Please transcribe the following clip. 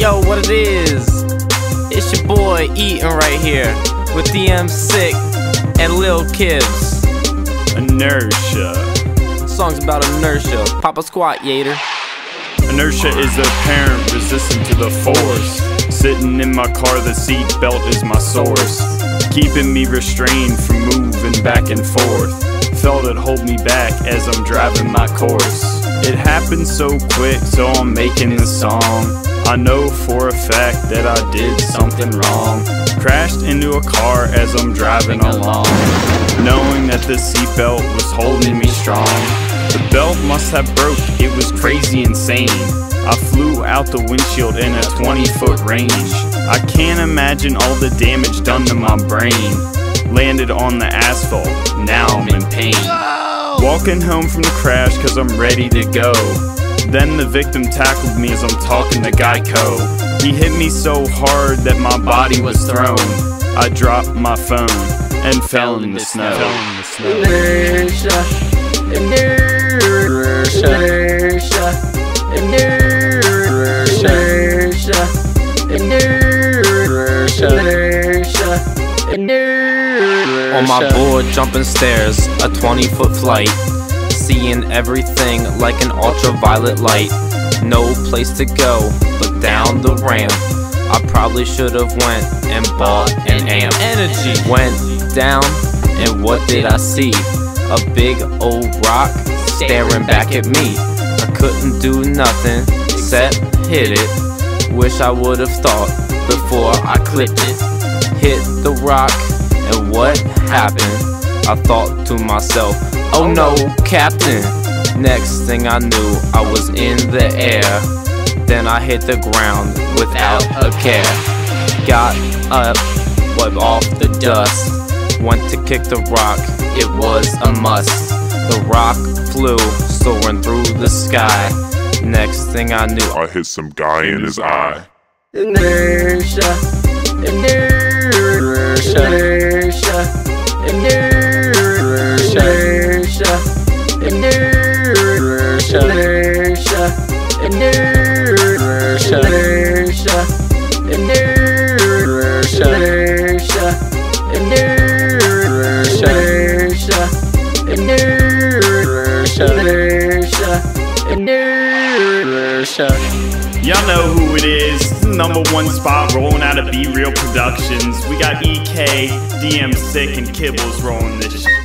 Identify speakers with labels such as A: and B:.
A: Yo, what it is? It's your boy Eaton right here with DM Sick and Lil Kibs.
B: Inertia.
A: Song's about inertia. Papa squat, Yater.
B: Inertia is apparent, resistant to the force. Sitting in my car, the seat belt is my source. Keeping me restrained from moving back and forth. Felt it hold me back as I'm driving my course. It happened so quick, so I'm making the song. I know for a fact that I did something wrong. Crashed into a car as I'm driving along. Knowing that the seatbelt was holding me strong. The belt must have broke, it was crazy insane. I flew out the windshield in a 20 foot range. I can't imagine all the damage done to my brain. Landed on the asphalt, now I'm in pain. Walking home from the crash cause I'm ready to go. Then the victim tackled me as I'm talking to Geico. He hit me so hard that my body was thrown. I dropped my phone and fell in the snow.
C: Inertia, inertia, inertia, inertia, inertia, inertia.
A: On my board, jumping stairs, a 20 foot flight. Seeing everything like an ultraviolet light. No place to go but down the ramp. I probably should have went and bought an amp. Energy went down, and what did I see? A big old rock staring back at me. I couldn't do nothing except hit it. Wish I would have thought before I clipped it. Hit the rock, and what happened? I thought to myself, oh no, Captain. Next thing I knew, I was in the air. Then I hit the ground without a care. Got up, wiped off the dust. Went to kick the rock, it was a must. The rock flew, soaring through the sky. Next thing I knew,
D: I hit some guy in his eye.
C: Inertia, inertia,
B: Y'all know who it is. Number one spot rolling out of Be Real Productions. We got EK, DM Sick, and Kibbles rolling this.